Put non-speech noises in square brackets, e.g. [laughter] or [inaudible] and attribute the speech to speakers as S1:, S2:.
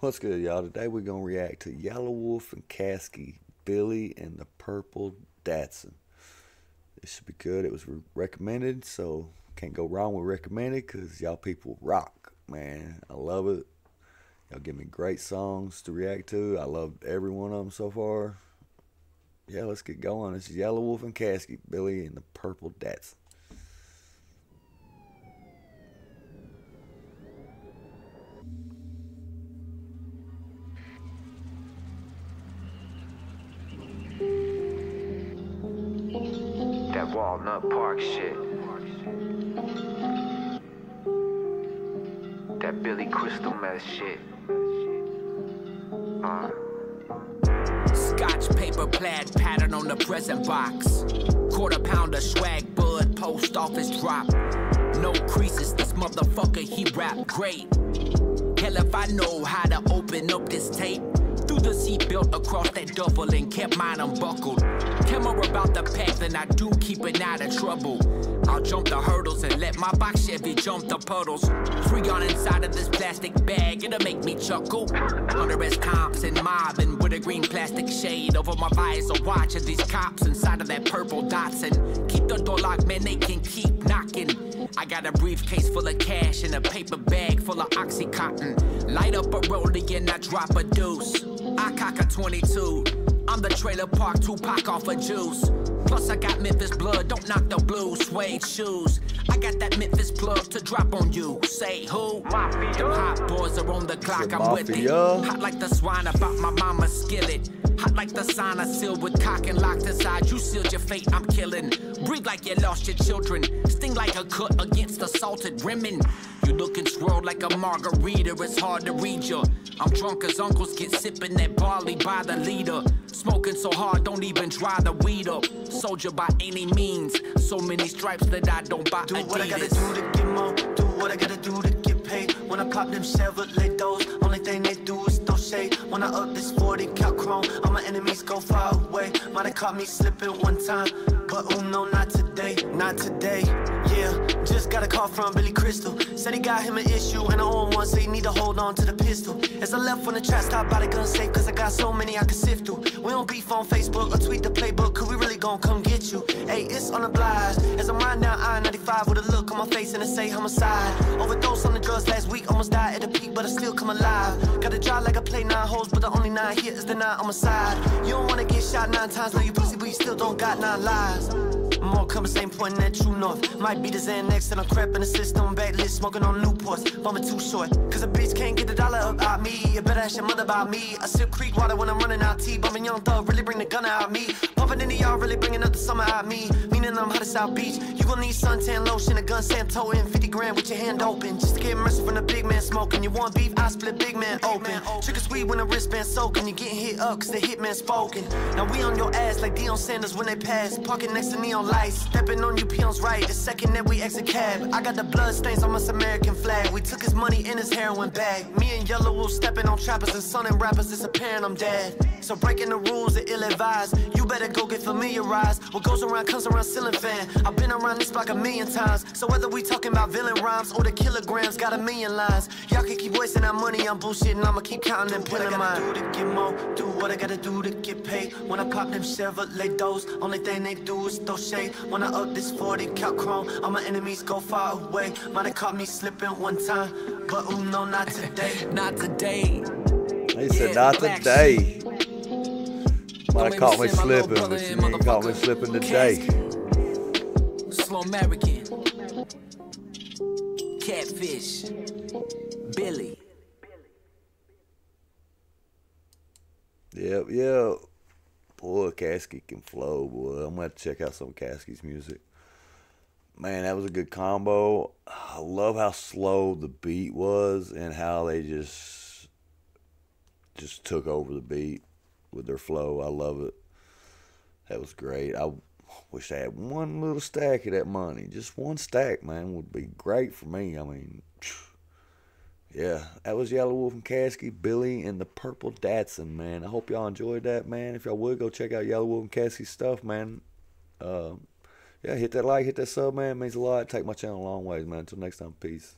S1: What's good, y'all? Today we're gonna react to Yelawolf and Caskey, Billy and the Purple Datsun. This should be good. It was re- recommended, so can't go wrong with recommended because y'all people rock, man. I love it. Y'all give me great songs to react to. I love every one of them so far. Yeah, let's get going. This is Yelawolf and Caskey, Billy and the Purple Datsun.
S2: Walnut Park shit. That Billy Crystal mess shit. Uh.
S3: Scotch paper plaid pattern on the present box. Quarter pounder swag bud, post office drop. No creases, this motherfucker he rap great. Hell if I know how to open up this tape. Threw the seatbelt across that double and kept mine unbuckled. Care more about the path than I do keep keeping out of trouble. I'll jump the hurdles and let my box Chevy jump the puddles. Free on inside of this plastic bag, it'll make me chuckle. Under as comps and mobbing with a green plastic shade over my visor. Watching these cops inside of that purple Datsun. Keep the door locked, man, they can keep knocking. I got a briefcase full of cash and a paper bag full of Oxycontin. Light up a rollie and I drop a deuce. I cock a 22. I'm the trailer park Tupac off of juice. Plus I got Memphis blood, don't knock the blue suede shoes. I got that Memphis plug to drop on you. Say who?
S2: Mafia.
S3: Them hot boys are on the clock, I'm with it. Hot like the swine about my mama's skillet. Hot like the sign I sealed with cock and locked inside. You sealed your fate, I'm killing. Breathe like you lost your children. Sting like a cut against the salted women. You looking swirled like a margarita, it's hard to read you. I'm drunk as uncles get sipping that barley by the liter. Smoking so hard, don't even dry the weed up. Soldier by any means. So many stripes that I don't buy
S4: Do what I gotta do to get more. Do what I gotta do to get paid. When I pop them Chevrolet doors, only thing they do is shade. When I up this 40 cal chrome, all my enemies go far away. Might have caught me slipping one time, but oh no, not today, not today. Yeah, just got a call from Billy Crystal. Said he got him an issue and I own one, so he need to hold on to the pistol. As I left from the trap, stop by the gun safe, cause I got so many I can sift through. We don't beef on Facebook or tweet the playbook, cause we really gon' come get you. Hey, it's on the blast. As I'm riding down I 95 with a look on my face and it say homicide. Overdose on the drugs last week, almost died at the peak, but I still come alive. Got to drive like I nine holes, but the only nine here is the nine on my side. You don't wanna get shot nine times, know you pussy, but you still don't got nine lives. More compass ain't pointing at true north. Might be the Xanax and I'm crapping the system. Backlist smoking on Newports. Bumming too short. Cause a bitch can't get a dollar up out me. You better ask your mother about me. I sip creek water when I'm running out tea. Bumping young thug, really bring the gun out me. Pumping into y'all, really bringing up the summer out me. Meaning I'm hot as South Beach. You gon' need suntan lotion, a gun Santo and 50 grand with your hand open. Just to get mercy from the big man smoking. You want beef, I split big man open. Trick or sweet when the wristband soaking. You getting hit up cause the hitman spoken. Now we on your ass like Deion Sanders when they pass. Parking next to neon lights. Stepping on you peons right. The second that we exit cab. I got the blood stains on my American flag. We took his money in his heroin bag. Me and Yelawolf stepping on trappers and and rappers. It's apparent I'm dead. So breaking the rules are ill advised. You better go get familiarized. What goes around comes around ceiling fan. I've been around this block a million times. So whether we talking about villain rhymes or the kilograms, got a million lines. Y'all can keep wasting our money on bullshit and I'ma keep counting and pinning mine. Do to get more, do what I gotta do to get paid. When I pop them Chevrolet doors, only thing they do is throw shade. When I up this 40 cal chrome, all my enemies go far away. Might have caught me slipping one time, but oh no, not today. [laughs]
S3: Not today.
S1: He said,
S3: Yeah,
S1: not
S3: black
S1: today. Might have caught me
S3: make me send my little
S1: slipping, but you ain't caught me slipping today.
S3: Slumerican. Catfish. Billy.
S1: Yep, yep. Boy, Caskey can flow, boy. I'm gonna have to check out some of Caskey's music. Man, that was a good combo. I love how slow the beat was and how they just just took over the beat with their flow. I love it. That was great. I wish I had one little stack of that money. Just one stack, man, would be great for me. I mean, [sniffs] yeah, that was Yelawolf and Caskey, Billy, and the Purple Datsun, man. I hope y'all enjoyed that, man. If y'all would, go check out Yelawolf and Caskey's stuff, man. Um, yeah, hit that like, hit that sub, man. It means a lot. Take my channel a long ways, man. Until next time, peace.